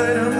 I don't know.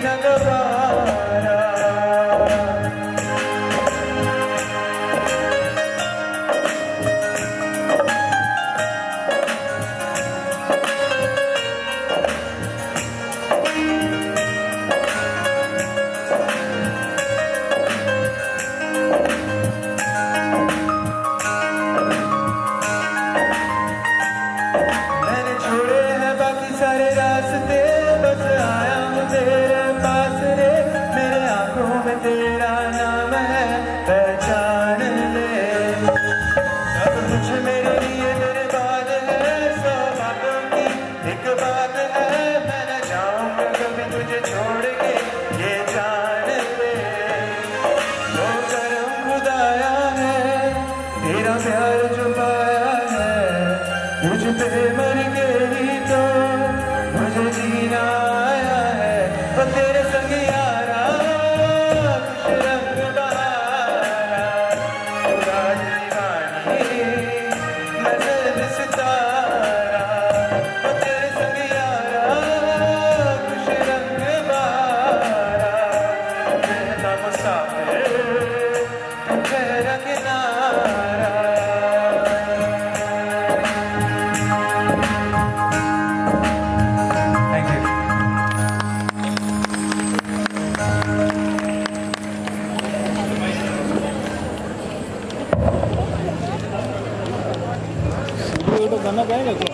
I'm me. Thank